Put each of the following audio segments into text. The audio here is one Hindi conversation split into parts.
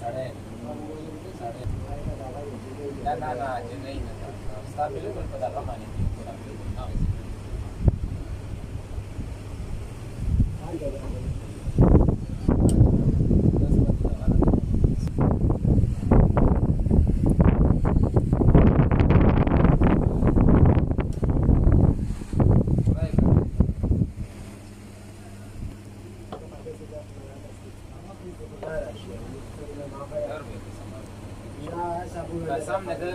साडे साडे ना ना ना जे नाही ना stabil con pada ramai ni kurang lebih nah सामने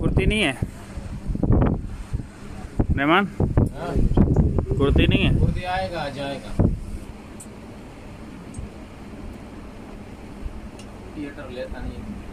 कुर्ती नहीं है मेहमान कुर्ती नहीं है कुर्ती आएगा आ जाएगा थिएटर लेता नहीं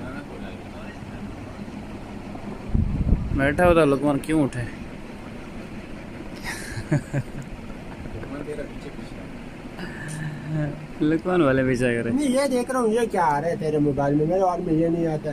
ना बोलाएगा बैठा होता लुकमान क्यों उठे मंदिर पीछे पीछे लुकमान वाले भी क्या करे नहीं ये देख रहा हूँ ये क्या आ रहा है तेरे मोबाइल में मेरे और में ये नहीं आता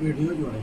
वीडियो जो है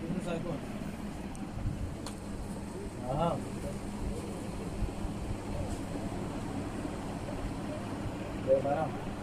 कौन हाँ। बारह